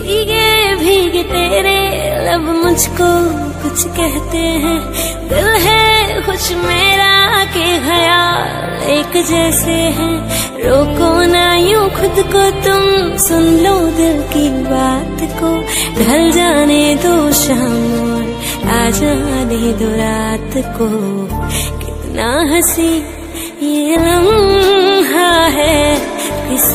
भीगे भीगे तेरे लब मुझको कुछ कहते हैं। दिल है कुछ मेरा के ख्याल एक जैसे हैं। रोको ना यूँ खुद को, तुम सुन लो दिल की बात को। ढल जाने दो शाम और आ जाने दो रात को। कितना हँसी ये लम्हा है, किस